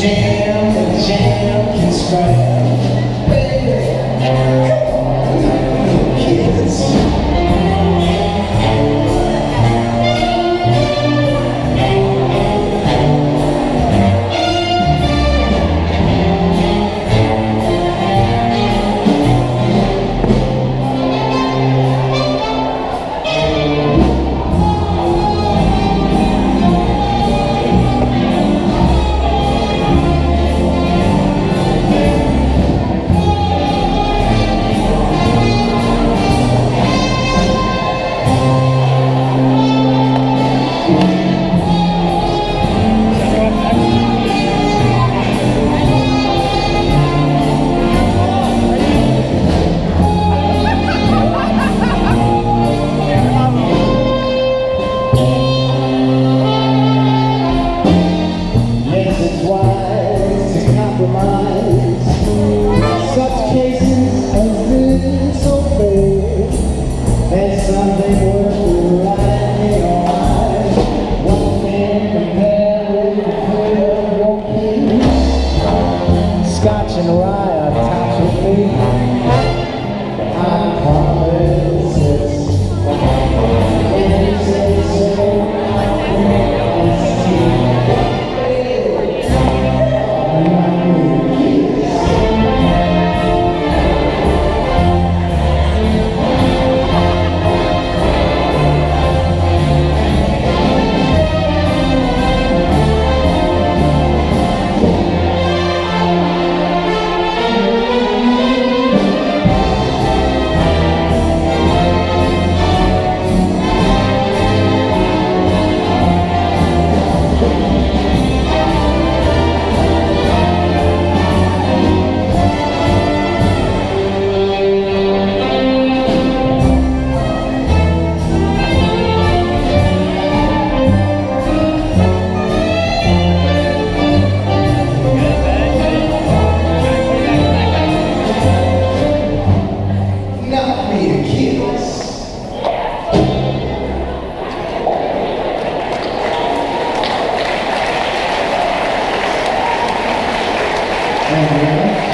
jam, the jam can scratch. Amen.